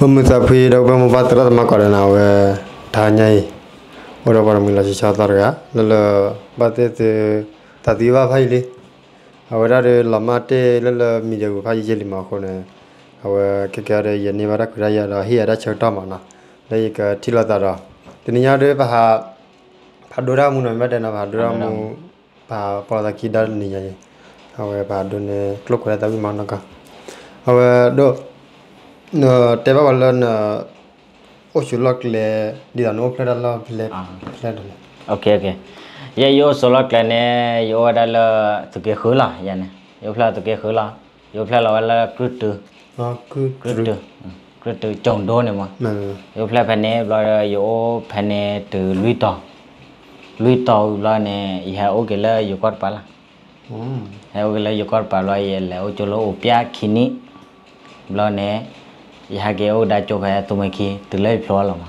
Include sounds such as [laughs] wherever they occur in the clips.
ဟမစဖေတော့ဘမပတ်ရတ်မကရနာဝဲဓာညိုင်ဟောရပါမလာချာတာရလလဘတဲ့တတိဝဖိုင်လေအဝရရလမတေလလမီရကိုဖိုင်ရဲ့လီမခုန်အဝကကရရနေပါရခရရလာဟိရရချတာမနာလေကတိလတာရတနည်းရတဲ့ဘာဖဒိုရာမှုနမတဲ့နာဘာဒိုရာမှုဘာပေါ်တာကိဒါနေရအဝဘာဒိုနေကလုတ်ခရတာမနကအဝတော့ nó cả ở đó no teba wala na o chulak le di da no pleda la ple pleda ok ok. Ye yo solo kle ne yo ada la tu ke khula ya ne yo phla tu ke khula yo phla la wala krut à cứ krut krut chong do ne ma mà. Yo phla phane bla yo phane tu lui to lui to bla ne ya o ke la yo kor pala um ha o ke la yo kor pala ye la o cholo o pya khini bla ne yahage o da cho ba to me ki tu le pyo la ma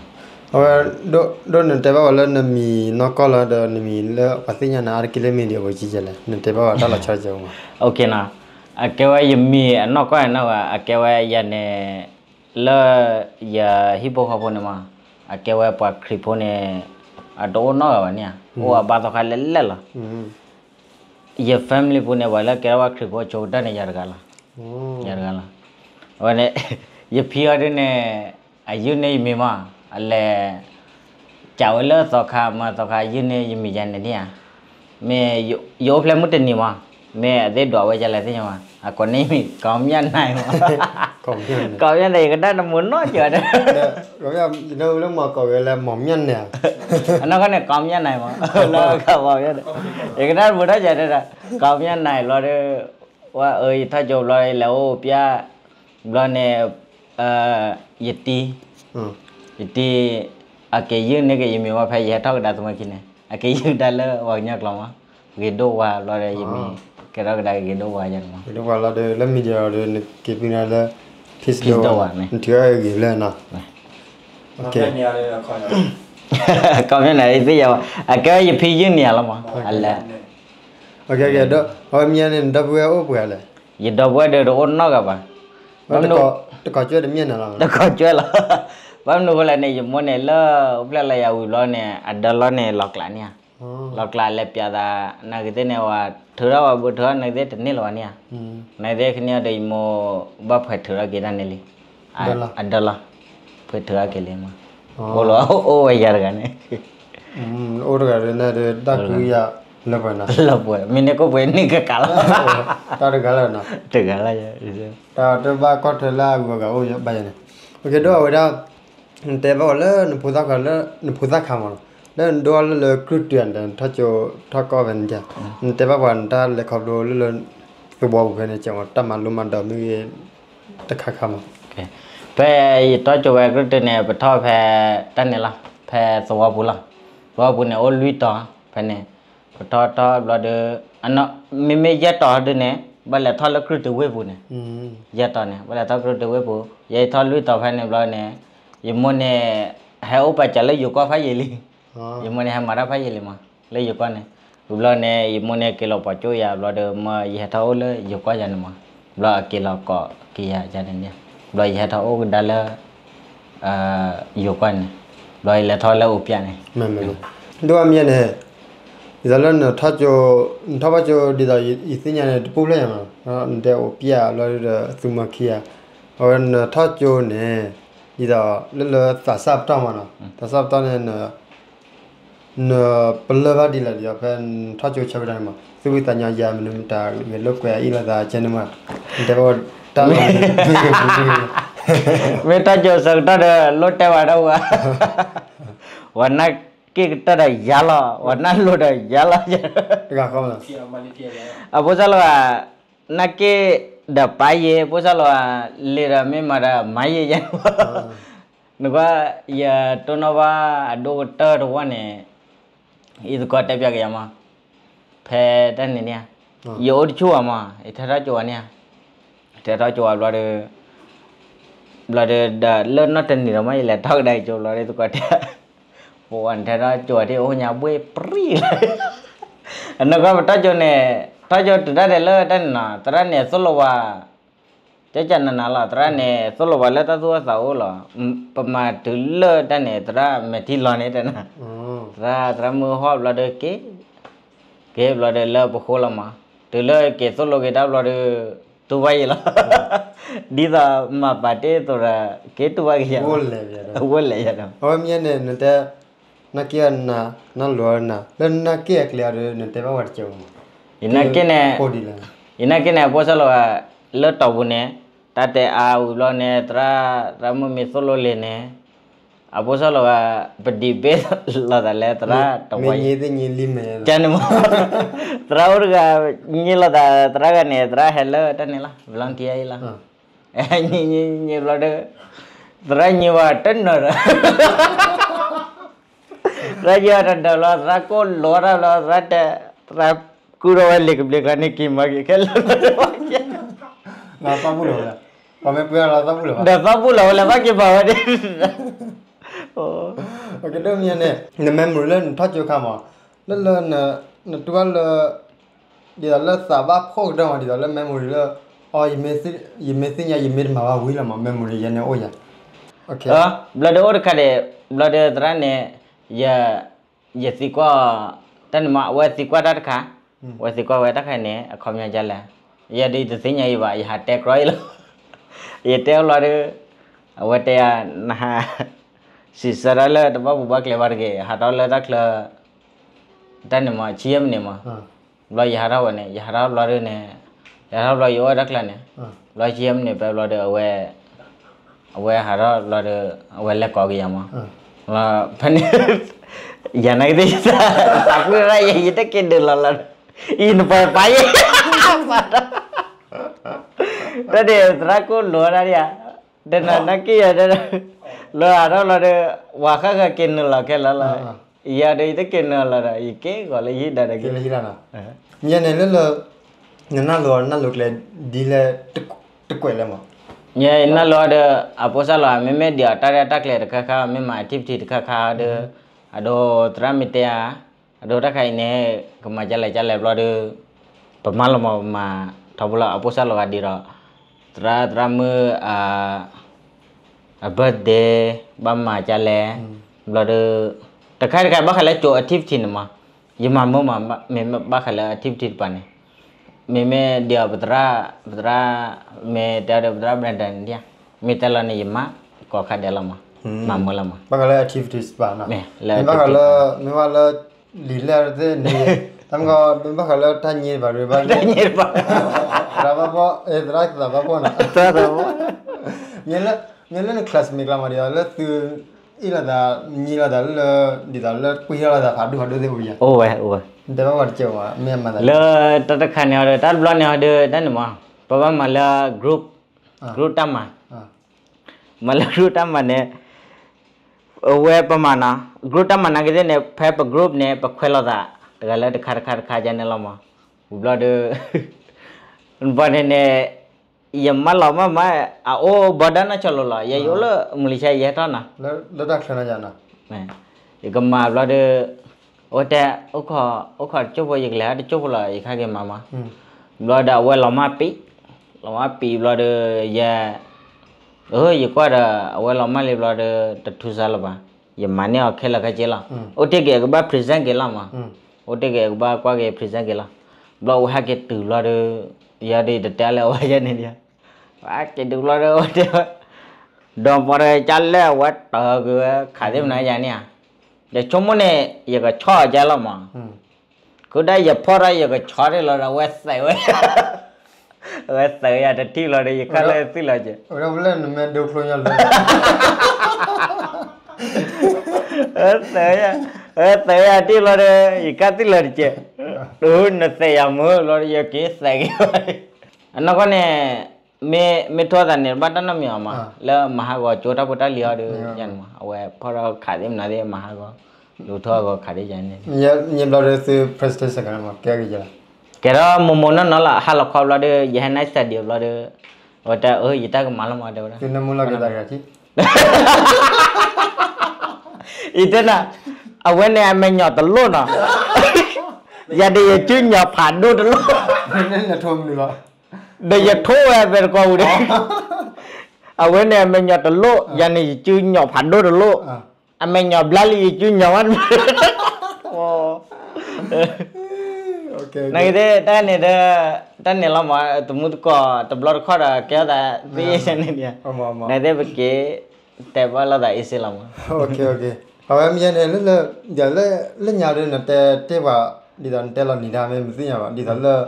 or do do ne te ba la ne mi no ko la do ne mi le pa si nya na ar ki le mi de bo chi je le ne te ba ta la cha je ma okay na a ke wa yim mi no ko na wa a ke wa ya ne le ya hi bo ha bo ne ma a ke wa pa khri po ne a do no wa ne o a ba to kha le le la ये family Pune वाला केरवा खिपो चौटा ने जरगाला जरगाला और ယဖီရတဲ့နဲ့အယူနေမိမအလဲကြောက်လဲသောခါမသောခါယူနေယမိကြနေတယ်မေယောဖလမတနေမမေအသေးတော်ဝဲကြလဲသိညမအကွနေမိကောင်းမြတ်နိုင်မကောင်းမြတ်ကောင်းမြတ်နေကတနမွန်းတော့ကြတယ်ရောရနေလုံးမကောင်းရလဲမောင်မြတ်နေအနောက်ကနဲ့ကောင်းမြတ်နိုင်မလောကပါရတယ်ဧကနာဘုရားကြတဲ့ကောင်းမြတ်နိုင်လောတဲ့ဝါအေးထကြောလောလေလောပြလောနေ này cái gì mà phải giải thoát cái đó tụi kia này. À cái dương đó là vào nhắc lòng á. Cái đồ qua lo đi gì cái đó cái đó cái đồ qua vậy mà lúc wala de la mi dia de ke pina la pis Pis do do wa, này. thì cái gì lên nè ok. [laughs] Còn cái này bây giờ à cái gì phi dương nhà lắm mà là ok ok đó ở miền này đâu có ô bữa lại gì đâu có được ôn nó bà nó တကကြွဲ့တမျက်နာလာတကကြွဲ့လာဘာမလို့လဲနေရမနဲ့လောပလလရဝလောနဲ့အဒလောနဲ့လောက်လာနီယာလောက်လာလက်ပြတာနာကတဲ့နေဝထရဝဘထရနေတဲ့တနေ့လောနီယာနေတဲ့ခဏဒိမောဘဖထရကေနေလေအဒလာဖထရကေလေမဟောလောအိုဝရကနေอืมโอรกาเรนะเดตักกุยะ Lebana. Lebana. Mine ko buen ni ke kala. Tar gala na. Te gala ya. Ta te ba ko te la go ga o ya ba ya. Oke do wa da te ba le nu pu da ka le nu pu da ka ma. Le do le le kru tian dan ta jo ta ko ben ja. Te ba ban ta le ko do le le tu bo ke ne cha ma ta ma lu ma da mi ye ta ka ka ma. Oke. Pe ta jo wa kru tian ne ba tho phe tan ne la. Phe so wa bu la. Wa bu ne o lui ta phe ne. ทอทอบลอดออันนั้นไม่ไม่ยัดต่อเดเนี่ยบัลลัทอลครูตัวเว็บเนี่ยยัดต่อเนี่ยบัลลัทอลครูตัวเว็บยัยทอลุยต่อไปเนี่ยบลอเนี่ยยมุนเนี่ยเฮอุปจัลเลยอยู่ก็ไฟเยลียมุนเนี่ยเฮามารัไฟเยลีมาเลยอยู่ก็เนี่ยบลอเนี่ยยมุนเนี่ยกิโลปัจจุยาบลอเดิมมายัดเท่าเลยอยู่ก็ยันมาบลอกิโลก็กี่ยาจันเนี่ยบลอยัดเท่าก็นได้เลยอยู่ก็เนี่ยบลอยัดท่าเล้วอุปยาเนี่ยไม่ไม่ดูอามีเนี่ย ဒီလာနထချောထဘချောဒီလာဤစညာနဲ့တပုတ်လဲရမှာနော်တဲ့ဟိုပြရလောတဲ့သူမခီယာဟောနထချောနဲ့ဒီလာလလသဆပ်တောင်းမှာနော်သဆပ်တောင်းနဲ့နပလဝဒီလာဒီဖန်ထချောချပတိုင်းမှာသူဝိတညာယာမနမတာမေလောက်ကွယ်ဤလာသာချန်နမတဲ့ဟောတာမေတ္တာကြောစက်တာလော့တဲဝါတော့ဝနက် kita dah jala warna lo dah jala je kau lah apa salah nak ke dah paye apa salah lera memara maye je nuga ya tu nawa adu này wane itu kau tapi agak mà, phe dan ni ya ít chua ama itu ada chua ni ya itu ada chua blade blade dah lo nanti ni ramai lah tak dah chua blade có kau buồn thế đó chùa thì ô nhà bê pri nó có một tao cho nè cho từ đây lơ đây nà từ đây nè solo wa chắc chắn là nà là đây nè solo wa lơ tao tua sáu lọ. Ừ, mà từ lơ đây nè từ đây mẹ thi lọ nè đây nà ừ. ra từ đây mưa hoa là được kế. Kế là được lơ bốc khô lắm mà. Từ lơ kế solo cái đó là được tu vậy là ừ. [laughs] đi ra mà bà tê tôi là kế tu vậy vậy vô lệ vậy đó. Vô lệ vậy đó. Hôm nay nè người ta. nakianna naluarna lenna ke clear ne te ba war cheu ina ke ne kodila ina ke ne posalo le tobune tate a ulo ne tra ramu misolo le ne apo solo ba pedi be la da le tra tawai me yede ni li me jan mo tra ur ga ni la da tra ga ne tra hello ta ne la vlang ki ai la ni ni ni lo de tra ni wa ten no အဲညညညလာတဲ့တရာညဝတနရရကြရတလာတရာကိုလောရလာရတဲ့တရာကူရောလေကဘလေကနေကိမကြီးခဲလာ ငါပတ်ဘူးလို့လားဘာမဲပြလာသဘူးလို့ ဒါပပူလောလည်းမကိပါဝတဲ့โ อย่าอย่าสิกว่าตันมาเวสิกว่าดัดค่ะเวสิกว่าเวดักแค่นี้คอมยังจะละอย่าดีจะสิ่งใหญ่ว่าอย่าแตกร้อยเลยอย่าเตลอยเลยเวเตียนะฮะสิสระเลยแต่ว่าบุบกเลวาร์เกหัดเอาเลยดักเลยตันมาเชี่ยมเนี่ยมาลอยยาเราเนี่ยยาเราลอยเนี่ยยาเราลอยอยู่ดักละเนี่ยลอยเชี่ยมเนี่ยไปลอยเดอเวเวหาเราลอยเดอเวเล็กกว่ากี่ยามา எனக்கு தப்புடா என்கிட்ட கேட்டுடலாம்ல இந்த பையன் నాకు లోడాడియా అంటే నాకు లో అడో లోడు వకగ కెన్నులా కెళ్ళాల ఇయాడైతే కెన్నులారా ఇకే గొల ఈ డడకి నేను నిన్న లో అన్న లోట్లే డీలే టిక్ టిక్ వెళ్ళామా nye ina lo de aposa lo ame me dia ta ta kle de kaka me ma tip tip kaka de ado tramite ya ado ta kai ne kema jale jale lo de pemal mo ma tabula aposa lo adira tra tra me a a birthday ba ma jale lo de ta kai kai ba khala cho tip tin ma yema mo ma me ba khala tip tip pa ne meme dia putra putra me dia putra brandan dia me telan yema ko ka dia lama mamu lama bagala activities ba na me bagala me wala lilar de ne tam ko me bagala tanye ba re ba tanye ba raba po e drak raba po na ta raba me la me la class me la maria la tu ila da nila da le di da le ku ila da padu hadu de buya o wa o wa de ba war chewa me ma da le ta ta khan ya de ta bla ne de ta ne ma pa ba ma la group group ta ma ma la group ta ma ne we pa ma na group ta ma na ge ne phe pa group ne pa khwela da ga le de khar khar kha ja ne la ma bla de ban ne yamma lama ma o badana chalo la ya yola malaysia ya ta na ladak chana jana ma gamma blood o ta o kho o kho chobo yek la de chobo la ikha ge mama. Blood wa lama pi lama pi blood ya. Ơ yek qua da wa lama le blood ta thu sa la ba yamma ne akhe la ka chela o te ge ba present ge la ma? O te ge ba kwa ge present ge la blood ha ge tu la de ya di detail aja nih dia pakai dulu lo aja dom pore challe wat tag khadim na jania ya chomone ya ga cho jala ma kuda ya phora ya ga chore lo ra wes sai we wes sai ya ti lo re ya kala ti lo je ora bolan me do flo ya lo wes sai ya તૈયાટી લડે એકાતી લડશે ડૂડ નથી આમ લડ્યો કેસ લાગી નકોને મે મેઠો જાને બાટા ન મે આમાં લે મહાગો ચોટા પોટા લ્યો જન્મ હવે ફરક ખાધેમ ના દે મહાગો લૂઠો ગો ખાડી જાને યે યે લડે તે ફર્સ્ટ સેકન્ડ માં કે ગઈ જલા કેરો મોમોન ન લા હાલ ખો લડે યે ના સ્ટડી લડે ઓટા ઓ ઈટા કો માલમ આડે ઓટા તિને મુલા કે દાગા છી ઇતે ના အဝဲနဲ့အမညော့တလွတ်နော်ရတဲ့ရကျညော့ဖာဒုတလွတ်နဲ့နဲ့ထုံးနေပါဒါရထိုးရပဲကောဦးတယ်အဝဲနဲ့အမညော့တလွတ်ရနေကျညော့ဖာဒုတလွတ်အမညော့ဘလလီကျညော့ဝန်ဩโอเคနိုင်တဲ့တက်နေတဲ့တက်နေလောက်မှာတမှုကတဘလတ်ခေါ်တာကဲတာသိရနေနေဟုတ်ပါမှာနိုင်တဲ့ဘကေတေဘလာဒါအစ်စလာမှာโอเคโอเค ဘာဝမြန်တယ်လက်လက်ညလက်လက်ညာတဲ့တဲတဲပါဒီတော့တဲလို့နေတာမဲမသိရပါဒီတော့လက်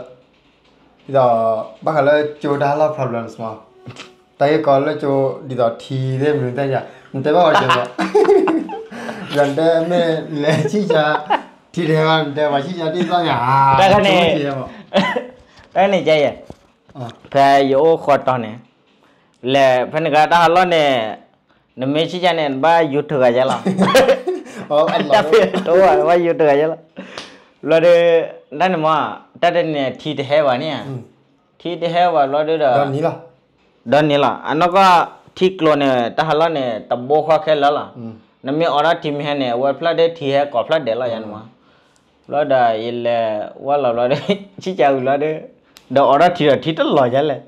ဒီတော့ဘာခလဲဂျိုဒါလာ problems မှာတိုက်ကောလက်ဂျိုဒီတော့ထီတဲ့မြင်တဲ့ညတဲပါတော့ကျွန်တော်ညတဲ့မဲလက်ချီချာထီတယ်ကတဲပါရှိချာတိသွားညာတက်ခနဲ့တက်နေကြရဲ့ဖဲရိုခေါ်တော့နေလေဖန်ကတာလောနဲ့ Messi janen ba yutu aja lah. Oh Allah. Tapi tuh ba yutu aja lah. Lalu dan mah tadi ni tiada hewan ni ya. Tiada hewan lalu dah. Dan ni lah. Dan ni lah. Anak ka ठीक लो ने तहला ने तब बोखा खे लला नमे ओरा टीम है ने वर फ्ला दे थी है कॉफ्ला देला यानवा लडा इले वाला लडे चिचा लडे द ओरा थी थी तो ल जाले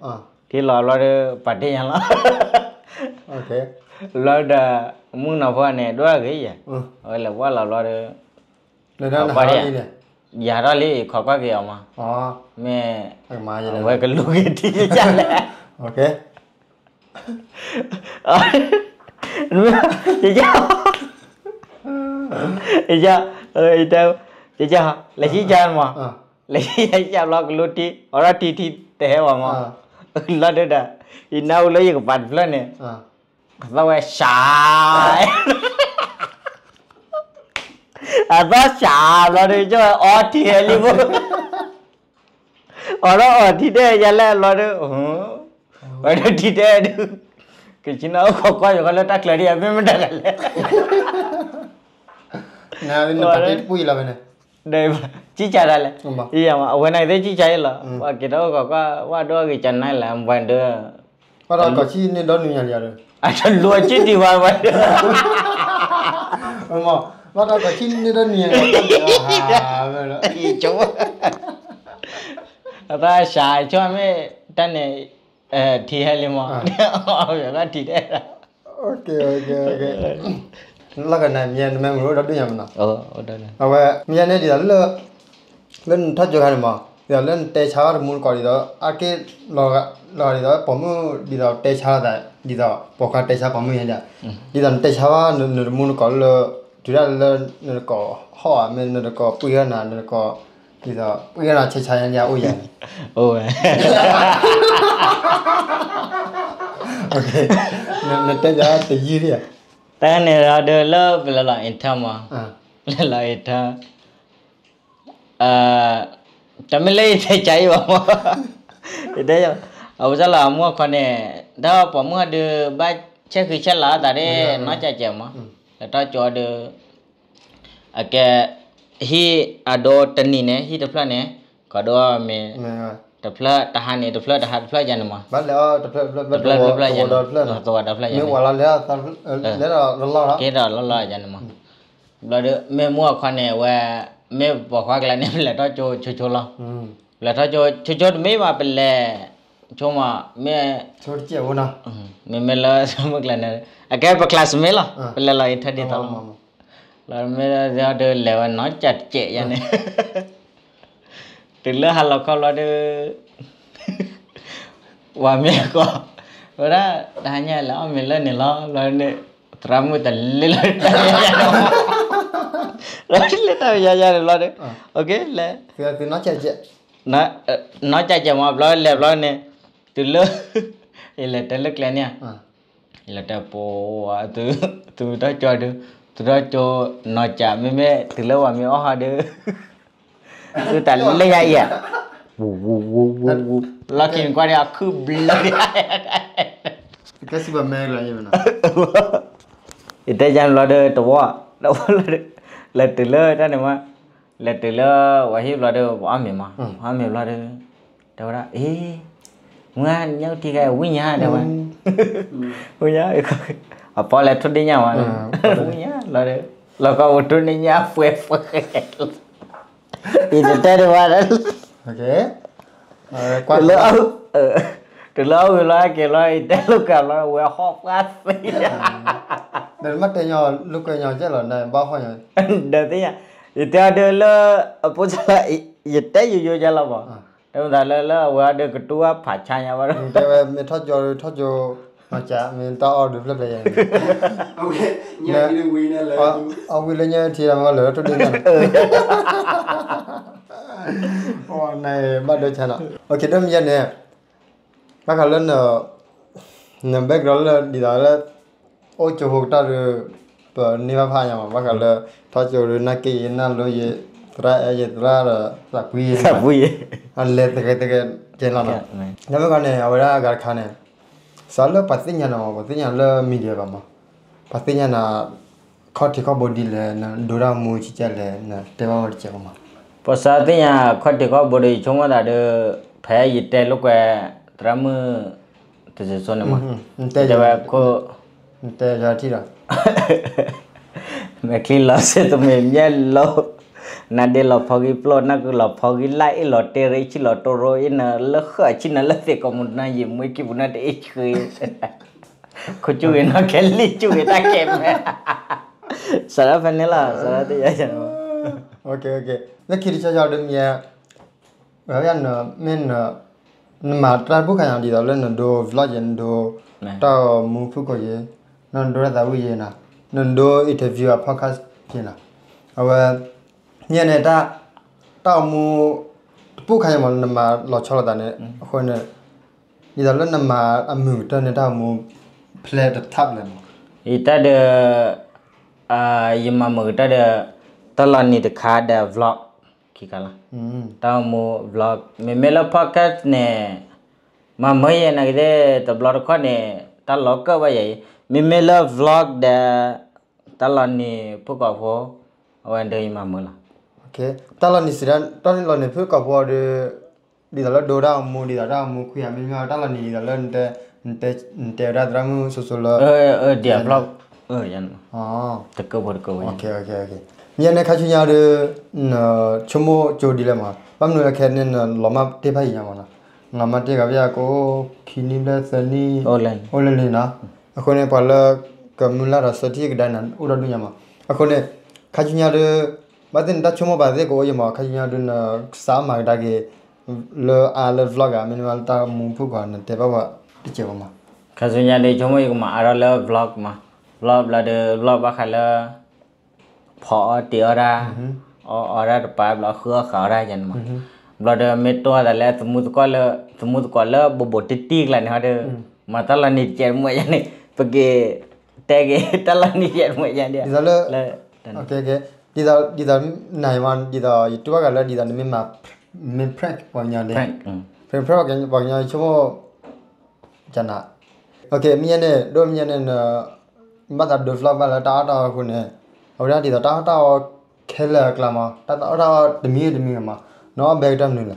थी ल लडे पाटे याला okay lo lo lo de lo lo da mun na fa ne do ga ya o le wa la lo de Ờ, hai vậy à? đi nè ya ra li kho ka ge ma me thằng mai vậy wa ka lu ge ti ya le ok. [laughs] Chị cha chị cha ơi tao chị cha chị mà. À là chị cha lo cái lu ti đó ti ti te wa mà lo de da inau lo ye ka pan fla ne à Quay xài À tao xài rồi đi cho ở thì đi vô. Ở đó ở thì đây ra lên rồi đó Ở đó thì đây đi. Cái chuyện nào có coi rồi nó tắt lại đi em mới tắt lại nè bên này bắt hết bụi là bên này. Đây mà chỉ trả lại lại. Đúng rồi. Ý mà bên này thấy chỉ chạy là Và cái đó có có qua đó cái chân này là vài đứa bắt đầu có chi nên đó nuôi nhà rồi À chân lùa chết đi [laughs] đúng không? Bắt đầu có chi nên đó à vậy đó gì chú ta xài cho mấy tên này ờ, thì hay [laughs] là mà. Ờ cái thì đấy ok ok ok. Là cái này miền mình muốn đó nuôi nhà mình nào? Ờ ở đây này. À vậy miền này thì là lên thắt cho hai mà thì là lên tê cháo muốn đi đó. À cái lò lò đi đó mua đi đó tê cháo đấy đi đó bỏ tê cháo bỏ mua hiện giờ đi đó tê cháo nửa nửa muốn coi lơ chủ yếu là nửa có họ mình nửa có bùi na nửa có đi đó bùi na chơi chơi nhà ôi vậy ôi ok. Nên nên tên giá tự gì đi à ta này là đưa lớp là là in tham mà à. Là là in tham ờ ta mới lấy thấy cháy vào mà thì đấy rồi ở đó là mua con này đó bỏ mưa đưa ba chắc khi chắc lá ta đấy nó chạy chạy mà đó cho đưa à cái hi à đồ tên này nè hi tập là nè có đồ mẹ tập là ta hai nè tập là ta hai tập là gì mà bắt lẽ tập là tập là tập là tập là gì tập là tập là tập là gì mình gọi là lẽ lẽ là lo lo đó cái đó lo lo gì mà lo được mẹ mua khoan nè và mẹ bỏ khoan cái này là đó cho cho cho lo là đó cho cho cho mẹ mà bên lề cho mà me ôn nào me me la sama cái này à cái vào class me lo bên lệ là ít đi Ờ, tao là me ra de lewa nó chặt chệ vậy này từ lỡ hà lộc lo de wa me ko ora danya la me la ne la la ne tramu ta le la la le ta ya ya lo de ok le thì nó chạy chạy nó nó chạy chạy mà lo le lo ne từ ta lek le nha. À. Là ta po tu tu đó cho được tu đó cho nó chả mẹ mẹ từ lâu mà mẹ ở hà được tu ta lấy ra vậy wu wu wu wu wu là khi qua đây cứ bla cái gì mà mẹ [laughs] là như vậy nào? Itu jangan lo tu wa lo lo de là từ lâu đó này mà là từ lâu wahib lo de wa mẹ mà. Wa mẹ lo de đâu đó. Ê nganya tiga winya ada mah winya apa lah tuh dia nyaman winya lah deh lo kau udah nih nyapu itu tadi waran oke kalau từ lâu. rồi lo kì lo để lúc cả lo quẹo hộp phát để mất tiền nhỏ lúc cái nhỏ chắc là này bao hoa nhỏ để thế nhá thì theo đưa lo bố chắc là gì thế dù vô chắc là bỏ တော့ဒါလည်းလာဝါဒကတူဖာချာရပါတော့ဒါပေမဲ့ထော့ကြော်ထော့ကြော်မချာမင်းတော့ order ပြလိုက်ရင်ဟုတ်ကဲ့ညာဒီဝင်းနဲ့လဲအော်ဝီလည်းညာထီရမှာလဲတော့တင်တယ်ဟောနေမတ်တော့ချာလားโอเคတော့မြန်နေမခလုံးတော့နံဘက်ရောလာဒီဒါလဲအိုချိုဟုတ်တာရပနေမဖာရမှာမခလထော့ကြော်ရနကေနလိုရဲ့ kra aja telar sakwi sakwi alle tege tege jelan na me kane awara gar khane salo patinya na patinya le media kama patinya na khoti kho body le na dora mu chi cha le na tewa wat cha kama pasatinya khoti kho body chuma da de phaya yite lokwe tram te je sone ma te jawa ko te jati ra me clean la se to me miel lo na de lo phogi plo na ku lo phogi lai lo te re chi lo to ro in lo kha chi na la te ko mun na yi mu ki bu na de chi ko chu in na ke li chu ta ke me. [laughs] Sara vanilla sara te ya ja ok ok. Nó khi cho giờ đừng nhẹ rồi anh mình mà tra cái nào đi đó lên đồ vlog trên đồ tao muốn phụ có gì. Nó đồ ra đâu gì nè. Nó đồ interview podcast မြန်နေတာတောက်မူပုတ်ခိုင်းမနမလောချောတာနဲ့အခွင့်နဲ့ဒီတော့လက်နမအမှုတန်တောက်မူဖလက်ထပ်လဲမဤတဒအာယမမတဒတလနီတခါဒ vlog ခိကလာတောက်မူ vlog မေမေလပါကတ်နဲ့မမယေနကတဲ့တဘလော့ခွနဲ့တလောကဝယေမေမေလ vlog ဒတလနီပုကဖို့ဝန်ဒေးမမလား ကဲတလနီစရန်တလနီလနေဖေကဘောဒဒီလာဒိုရာမူဒီလာမူခွေအမင်းများတလနီလာလန်တဲ့တဲ့တဲ့ရာဒရမဆူဆူလာเออเออเดี๋ยวบล็อกเออยันอ๋อตะกบตะกบโอเคโอเคโอเคမြန်နဲ့ခါချင်ရတဲ့ချုံမိုဂျိုဒီလဲမှာပမ်နူရခဲနဲ့လောမတေဖိုင်ရမှာလားငါမတေကဗျာကိုခီနီလက်စနီအိုလန်အိုလန်နေနာအခုနဲ့ပါလကမူလာရစတိကဒနန်ဥရဒုညမှာအခုနဲ့ခါချင်ရတဲ့ matin da chomo ba de go ye ma kha nya dun sa ma da ge lo a lo vlog a min wal ta mu phu ga na te ba ba ti che ma kha zo nya de chomo ye ma ara lo vlog ma vlog la de vlog ba kha lo pho ti ara o ara da pa lo khua kha ra jan ma lo de me to da le tu mu ko lo tu mu ko lo bo bo ti ti la ne ha de ma ta la ni che mu ya ne pe ge te ge ta la ni che mu ya ne la oke oke đi [laughs] đó đi đó này mà đi đó youtube cái là đi đó mình mà mình prank vào nhà đi prank. prank prank cái vào nhà mua chân à ok mình này đôi mình này bắt đầu được vlog là ta ta cô này ở đây đi đó ta ta khai là cái mà ta ta ta đêm mía đêm mía mà nó bé đâm nữa là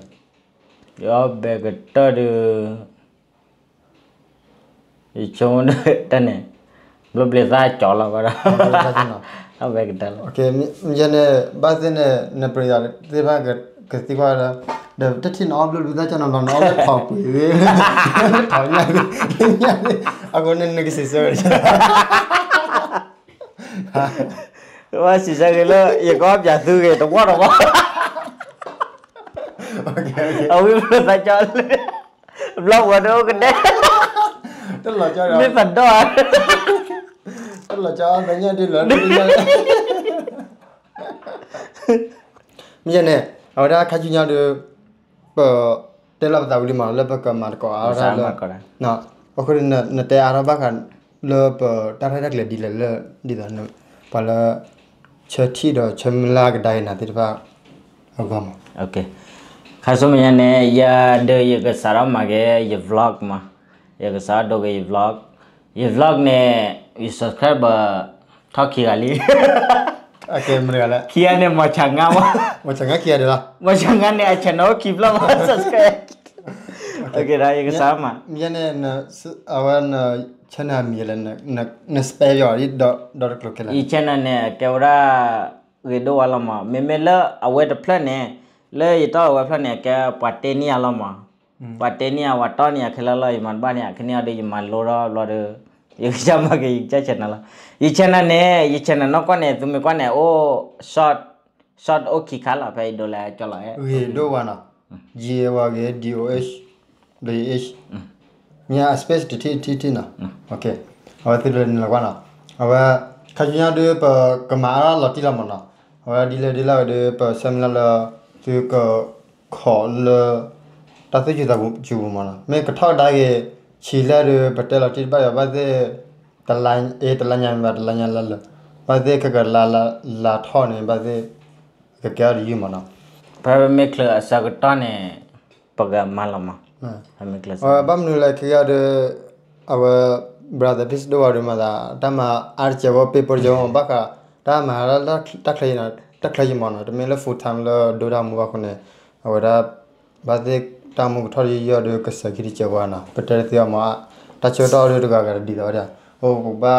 Yo be ke ta de i chon de ta ne. Lo ble za cho la ba ra. A be ke ta la. ok mình này bắt đến này này bây giờ thế ba cái cái tí qua là để tất nhiên nó upload ra cho nó nó nó thọc quỷ [laughs] thọc nhà đi nhà đi à cô nên cái gì rồi Wah, sisa gila, ya kau jatuh ke, လာကြာမညက်တိလာလို့ပြန်မြင်နေဟောဒါခါချူညာတို့ပေါ်တယ်လာတာဝလီမာလဘကမာကောအာရာလာနော်အခုနနတဲအာရာဘကန်လပတာရရက်လေဒီလေဒီဒါနပလာချက်တီတော့ချမလာကဒိုင်နာတိတပါဟုတ်ကောโอเคခါဆိုမြန်နေရဒေရကစားရမှာကေရ vlog မှာရကစားတော့ကေ vlog ये vlog ne we subscriber talk kigali ake mrigala kia ne machanga wa machanga kia de la machanga ne achano ki vlog wa subscribe okay ra ye sama yene na awan chana miela na na spare yo ri do do klo kela i chana ne teura ge do wala ma memela awe de plan ne le ito awe plan ne ka pateni ala ma watenia watonia kelala iman bania kenia de iman lora lora yekjama ke yikja channel yichana ne yichana no kone tumi kone o short short o kikala pe dola chola e we do wana je wa ge doh doh nya space ti ti ti na okay awa tilo ni la wana awa kajunya de pa kamara lati la mana awa dile dile de pa samla la tu ko khol တာသိကျတာကျူမလားမဲကထောက်တာရဲ့ခြေလက်တွေပတက်လာတိပါရပါသေးတလိုင်းအေးတလိုင်းညာမတလိုင်းညာလာလာပါသေးခကလာလာလာထောင်းနေပါသေးကကြရီမလားဘာမဲကလအစကတနေပကမလာမဟမ်မဲကလအဘမနူလိုက်ခရတဲ့အဝဘရာဒါဒစ်ဒိုဝါရမဒါတမအာချေဝပေပါကြောဘကတမဟာလာတက်ခိုင်းနာတက်ခိုင်းမနော်တမင်းလဖူထမ်လဒိုရာမူဝခုနေအဝဒါဘာသေး တာမုထော်ရီရောဒကစကိချဝနာပတရတိယမတချောတော်ရတကကဒီတော့ရဟိုဘာ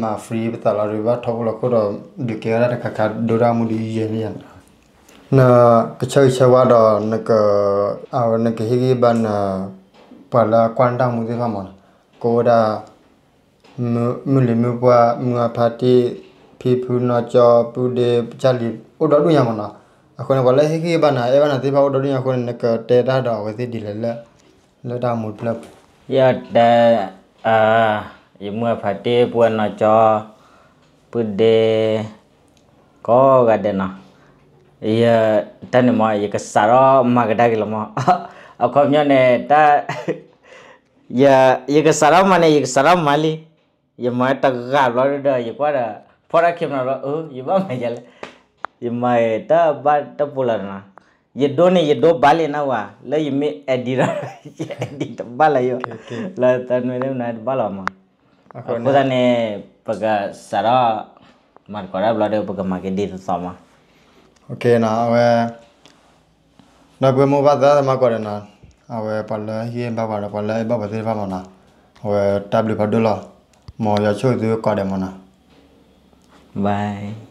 မာ free ပတလာရဘာထောက်လခုတော့ဒီကေရတကကဒိုရာမူဒီယေမြန်နာကချေချဝဒနကအဝနကဟိဂိဘန်ပလာကွန်တာမူဒီဖမနကိုဒါမူလီမူပွားမူအဖာတီဖီဖူနောချောပူဒေချလီအိုတော်တို့ရမနော် akhone wala hiki bana e bana ti pau dori akhone ne ka eh, te da da wa ti dile la la da mu plap ya da, a yi mu pha te pu na cho pu de, ko ga de na. Ya eh, ta ne ma ye ka saro ma ga da gi la ma akhom nyo ne, ta, [laughs] ya ye ka saro ma ne ye ka saro ma li. Ye ma ta ga lo da ye kwa da phora kim na ừ ye ba ma ya yimai ta ba ta pular na ye do ne ye do bale na wa la yimi edira edita bala yo la tan mere na bala ma aku ta ne paga sara mar kora bla de paga ma ke di sama okay na we na bu mo ba da ma kora na awe pala hi ba ba pala ba ba de ba ma na awe tabli pa do la mo ya cho du ko de na bye